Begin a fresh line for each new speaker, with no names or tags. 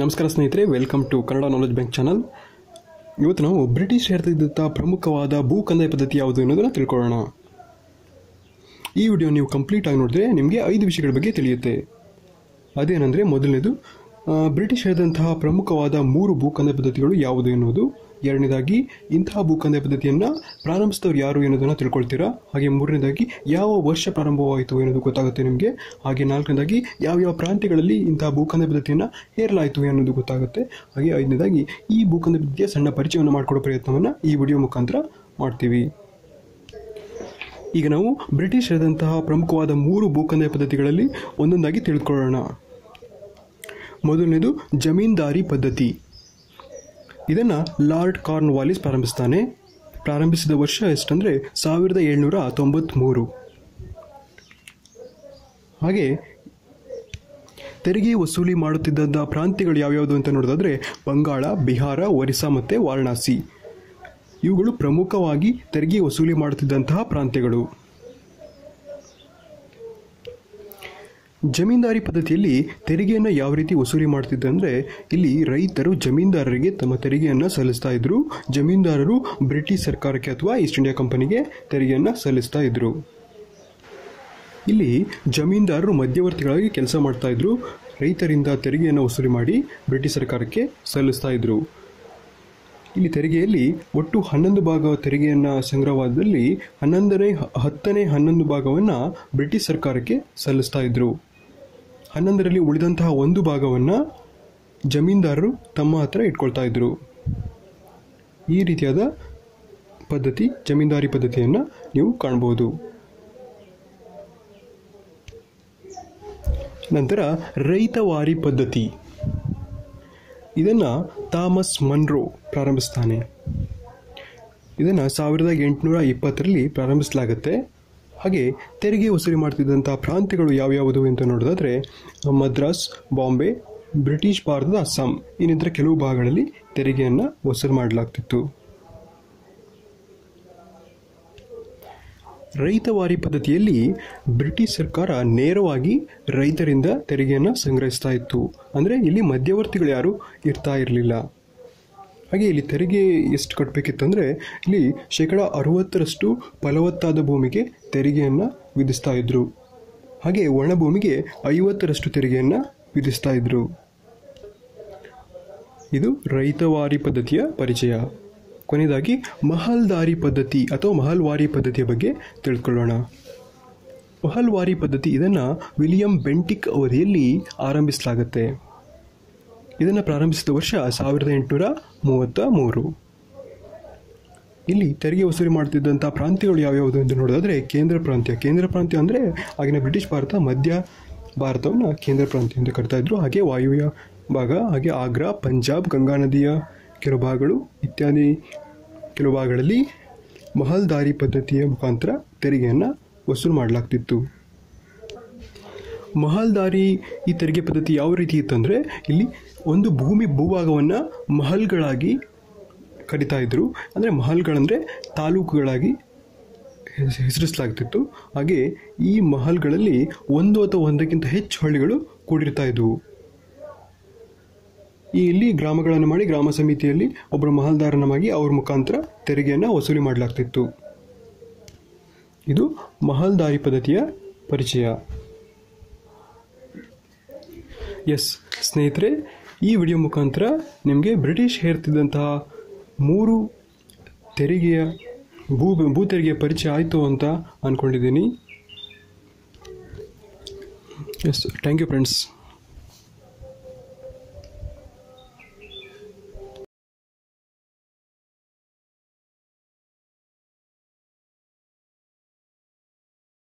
ನಮಸ್ಕಾರ ಸ್ನೇಹಿತರೆ welcome to Kannada knowledge bank channel ಇವತ್ತು ನಾವು ಬ್ರಿಟಿಷ್ ಹೇಳ್ತಿದ್ದಂಥ ಪ್ರಮುಖವಾದ ಭೂ ಕಂದಾಯ ಪದ್ಧತಿ ಯಾವುದು ಅನ್ನೋದನ್ನು ತಿಳ್ಕೊಳ್ಳೋಣ. ಈ ವಿಡಿಯೋ ನೀವು ಕಂಪ್ಲೀಟ್ ಆಗಿ ನೋಡಿದ್ರೆ ನಿಮಗೆ ಐದು ವಿಷಯಗಳ ಬಗ್ಗೆ ತಿಳಿಯುತ್ತೆ. ಅದೇನೆಂದರೆ ಮೊದಲನೇದು ಬ್ರಿಟಿಷ್ ಹೇಳಿದಂತಹ ಪ್ರಮುಖವಾದ ಮೂರು ಭೂ ಕಂದಾಯ ಪದ್ಧತಿಗಳು ಯಾವುದು ಎನ್ನುವುದು. ಎರಡನೇದಾಗಿ, ಇಂತಹ ಭೂಕಂದ ಪದ್ಧತಿಯನ್ನು ಪ್ರಾರಂಭಿಸಿದವರು ಯಾರು ಎನ್ನುವುದನ್ನು ತಿಳ್ಕೊಳ್ತೀರಾ? ಹಾಗೆ ಮೂರನೇದಾಗಿ, ಯಾವ ವರ್ಷ ಪ್ರಾರಂಭವಾಯಿತು ಎನ್ನುವುದು ಗೊತ್ತಾಗುತ್ತೆ ನಿಮಗೆ? ಹಾಗೆ ನಾಲ್ಕನೇದಾಗಿ, ಯಾವ ಯಾವ ಪ್ರಾಂತ್ಯಗಳಲ್ಲಿ ಇಂತಹ ಭೂಕಂದ ಪದ್ಧತಿಯನ್ನು ಹೇರಲಾಯಿತು ಎನ್ನುವುದು ಗೊತ್ತಾಗುತ್ತೆ? ಹಾಗೆ ಐದನೇದಾಗಿ, ಈ ಭೂಕಂದ ಪದ್ಧತಿಯ ಸಣ್ಣ ಪರಿಚಯವನ್ನು ಮಾಡಿಕೊಡೋ ಪ್ರಯತ್ನವನ್ನು ಈ ವಿಡಿಯೋ ಮುಖಾಂತರ ಮಾಡ್ತೀವಿ. ಈಗ ನಾವು ಬ್ರಿಟಿಷ್ ಹೇಳಿದಂತಹ ಪ್ರಮುಖವಾದ ಮೂರು ಭೂಕಂದ ಪದ್ಧತಿಗಳಲ್ಲಿ ಒಂದೊಂದಾಗಿ ತಿಳ್ಕೊಳ್ಳೋಣ. ಮೊದಲನೇದು ಜಮೀನ್ದಾರಿ ಪದ್ಧತಿ. ಇದನ್ನು ಲಾರ್ಡ್ ಕಾರ್ನ್ ವಾಲಿಸ್ ಪ್ರಾರಂಭಿಸ್ತಾನೆ. ಪ್ರಾರಂಭಿಸಿದ ವರ್ಷ ಎಷ್ಟಂದರೆ ಸಾವಿರದ ಏಳ್ನೂರ ತೊಂಬತ್ತ್ಮೂರು ಹಾಗೆ ತೆರಿಗೆ ವಸೂಲಿ ಮಾಡುತ್ತಿದ್ದಂಥ ಪ್ರಾಂತ್ಯಗಳು ಯಾವ್ಯಾವುದು ಅಂತ ನೋಡೋದಾದರೆ ಬಂಗಾಳ, ಬಿಹಾರ, ಒರಿಸ್ಸಾ ಮತ್ತು ವಾರಣಾಸಿ. ಇವುಗಳು ಪ್ರಮುಖವಾಗಿ ತೆರಿಗೆ ವಸೂಲಿ ಮಾಡುತ್ತಿದ್ದಂತಹ ಪ್ರಾಂತ್ಯಗಳು. ಜಮೀನ್ದಾರಿ ಪದ್ಧತಿಯಲ್ಲಿ ತೆರಿಗೆಯನ್ನು ಯಾವ ರೀತಿ ವಸೂಲಿ ಮಾಡ್ತಿದ್ದೆ ಅಂದರೆ, ಇಲ್ಲಿ ರೈತರು ಜಮೀನ್ದಾರರಿಗೆ ತಮ್ಮ ತೆರಿಗೆಯನ್ನು ಸಲ್ಲಿಸ್ತಾ ಇದ್ರು. ಜಮೀನ್ದಾರರು ಬ್ರಿಟಿಷ್ ಸರ್ಕಾರಕ್ಕೆ ಅಥವಾ ಈಸ್ಟ್ ಇಂಡಿಯಾ ಕಂಪನಿಗೆ ತೆರಿಗೆಯನ್ನು ಸಲ್ಲಿಸ್ತಾ ಇದ್ರು. ಇಲ್ಲಿ ಜಮೀನ್ದಾರರು ಮಧ್ಯವರ್ತಿಗಳಾಗಿ ಕೆಲಸ ಮಾಡ್ತಾ ಇದ್ರು. ರೈತರಿಂದ ತೆರಿಗೆಯನ್ನು ವಸೂಲಿ ಮಾಡಿ ಬ್ರಿಟಿಷ್ ಸರ್ಕಾರಕ್ಕೆ ಸಲ್ಲಿಸ್ತಾ ಇದ್ರು. ಇಲ್ಲಿ ತೆರಿಗೆಯಲ್ಲಿ ಒಟ್ಟು ಹನ್ನೊಂದು ಭಾಗ ತೆರಿಗೆಯನ್ನು ಸಂಗ್ರಹವಾದಲ್ಲಿ ಹನ್ನೊಂದನೇ, ಹತ್ತನೇ, ಹನ್ನೊಂದು ಭಾಗವನ್ನು ಬ್ರಿಟಿಷ್ ಸರ್ಕಾರಕ್ಕೆ ಸಲ್ಲಿಸ್ತಾ ಇದ್ರು. ಹನ್ನೊಂದರಲ್ಲಿ ಉಳಿದಂತಹ ಒಂದು ಭಾಗವನ್ನು ಜಮೀನ್ದಾರರು ತಮ್ಮ ಹತ್ರ ಇಟ್ಕೊಳ್ತಾ ಇದ್ದರು ಈ ರೀತಿಯಾದ ಪದ್ಧತಿ, ಜಮೀನ್ದಾರಿ ಪದ್ಧತಿಯನ್ನು ನೀವು ಕಾಣ್ಬೋದು. ನಂತರ ರೈತವಾರಿ ಪದ್ಧತಿ. ಇದನ್ನು ಥಾಮಸ್ ಮನ್ರೋ ಪ್ರಾರಂಭಿಸ್ತಾನೆ. ಇದನ್ನು ಸಾವಿರದ ಎಂಟುನೂರ ಇಪ್ಪತ್ತರಲ್ಲಿ ಪ್ರಾರಂಭಿಸಲಾಗುತ್ತೆ. ಹಾಗೆ ತೆರಿಗೆ ವಸೂಲಿ ಮಾಡ್ತಿದ್ದಂಥ ಪ್ರಾಂತ್ಯಗಳು ಯಾವ್ಯಾವುದು ಅಂತ ನೋಡೋದಾದರೆ, ಮದ್ರಾಸ್, ಬಾಂಬೆ, ಬ್ರಿಟಿಷ್ ಭಾರತದ ಅಸ್ಸಾಂ. ಇನ್ನಿತರ ಕೆಲವು ಭಾಗಗಳಲ್ಲಿ ತೆರಿಗೆಯನ್ನು ವಸೂಲು ಮಾಡಲಾಗ್ತಿತ್ತು. ರೈತವಾರಿ ಪದ್ಧತಿಯಲ್ಲಿ ಬ್ರಿಟಿಷ್ ಸರ್ಕಾರ ನೇರವಾಗಿ ರೈತರಿಂದ ತೆರಿಗೆಯನ್ನು ಸಂಗ್ರಹಿಸ್ತಾ ಇತ್ತು. ಅಂದರೆ ಇಲ್ಲಿ ಮಧ್ಯವರ್ತಿಗಳು ಯಾರು ಇರ್ತಾ ಇರಲಿಲ್ಲ. ಹಾಗೆ ಇಲ್ಲಿ ತೆರಿಗೆ ಎಷ್ಟು ಕಟ್ಟಬೇಕಿತ್ತಂದರೆ ಇಲ್ಲಿ ಶೇಕಡ ಅರುವತ್ತರಷ್ಟು ಫಲವತ್ತಾದ ಭೂಮಿಗೆ ತೆರಿಗೆಯನ್ನು ವಿಧಿಸ್ತಾ ಇದ್ದರು ಹಾಗೆ ಒಣಭೂಮಿಗೆ ಐವತ್ತರಷ್ಟು ತೆರಿಗೆಯನ್ನು ವಿಧಿಸ್ತಾ ಇದ್ದರು ಇದು ರೈತವಾರಿ ಪದ್ಧತಿಯ ಪರಿಚಯ. ಕೊನೆಯದಾಗಿ ಮಹಲ್ದಾರಿ ಪದ್ಧತಿ ಅಥವಾ ಮಹಲ್ವಾರಿ ಪದ್ಧತಿಯ ಬಗ್ಗೆ ತಿಳ್ಕೊಳ್ಳೋಣ. ಮಹಲ್ವಾರಿ ಪದ್ಧತಿ ಇದನ್ನು ವಿಲಿಯಂ ಬೆಂಟಿಕ್ ಅವಧಿಯಲ್ಲಿ ಆರಂಭಿಸಲಾಗುತ್ತೆ. ಇದನ್ನು ಪ್ರಾರಂಭಿಸಿದ ವರ್ಷ ಸಾವಿರದ ಎಂಟುನೂರ ಮೂವತ್ತ ಮೂರು. ಇಲ್ಲಿ ತೆರಿಗೆ ವಸೂಲಿ ಮಾಡ್ತಿದ್ದಂಥ ಪ್ರಾಂತ್ಯಗಳು ಯಾವ್ಯಾವುದು ಎಂದು ನೋಡೋದಾದರೆ ಕೇಂದ್ರ ಪ್ರಾಂತ್ಯ. ಕೇಂದ್ರ ಪ್ರಾಂತ್ಯ ಅಂದರೆ ಆಗಿನ ಬ್ರಿಟಿಷ್ ಭಾರತ, ಮಧ್ಯ ಭಾರತವನ್ನು ಕೇಂದ್ರ ಪ್ರಾಂತ್ಯ ಎಂದು ಕರಿತಾ ಇದ್ದರು ಹಾಗೆ ವಾಯುವ್ಯ ಭಾಗ, ಹಾಗೆ ಆಗ್ರಾ, ಪಂಜಾಬ್, ಗಂಗಾ ನದಿಯ ಕೆಲವು ಭಾಗಗಳು ಇತ್ಯಾದಿ ಕೆಲವು ಭಾಗಗಳಲ್ಲಿ ಮಹಲ್ದಾರಿ ಪದ್ಧತಿಯ ಮುಖಾಂತರ ತೆರಿಗೆಯನ್ನು ವಸೂಲು ಮಾಡಲಾಗ್ತಿತ್ತು. ಮಹಲ್ದಾರಿ ಈ ತೆರಿಗೆ ಪದ್ಧತಿ ಯಾವ ರೀತಿ ಇತ್ತಂದರೆ ಇಲ್ಲಿ ಒಂದು ಭೂಮಿ ಭೂಭಾಗವನ್ನು ಮಹಲ್ಗಳಾಗಿ ಕರಿತಾ ಇದ್ದರು ಅಂದರೆ ಮಹಲ್ಗಳಂದರೆ ತಾಲೂಕುಗಳಾಗಿ ಹೆಸ್- ಹೆಸರಿಸಲಾಗ್ತಿತ್ತು. ಹಾಗೆ ಈ ಮಹಲ್ಗಳಲ್ಲಿ ಒಂದು ಅಥವಾ ಒಂದಕ್ಕಿಂತ ಹೆಚ್ಚು ಹಳ್ಳಿಗಳು ಕೂಡಿರ್ತಾ ಇದ್ದವು ಈ ಇಲ್ಲಿ ಗ್ರಾಮಗಳನ್ನು ಮಾಡಿ ಗ್ರಾಮ ಸಮಿತಿಯಲ್ಲಿ ಒಬ್ಬರು ಮಹಲ್ದಾರನಾಗಿ ಅವ್ರ ಮುಖಾಂತರ ತೆರಿಗೆಯನ್ನು ವಸೂಲಿ ಮಾಡಲಾಗ್ತಿತ್ತು. ಇದು ಮಹಲ್ದಾರಿ ಪದ್ಧತಿಯ ಪರಿಚಯ. ಎಸ್ ಸ್ನೇಹಿತರೆ, ಈ ವಿಡಿಯೋ ಮುಖಾಂತರ ನಿಮಗೆ ಬ್ರಿಟಿಷ್ ಹೇರ್ತಿದ್ದಂತಹ ಮೂರು ತೆರಿಗೆಯ ಭೂ ಭೂ ತೆರಿಗೆಯ ಪರಿಚಯ ಆಯಿತು ಅಂತ ಅಂದ್ಕೊಂಡಿದ್ದೀನಿ ಎಸ್ ಥ್ಯಾಂಕ್ ಯು ಫ್ರೆಂಡ್ಸ್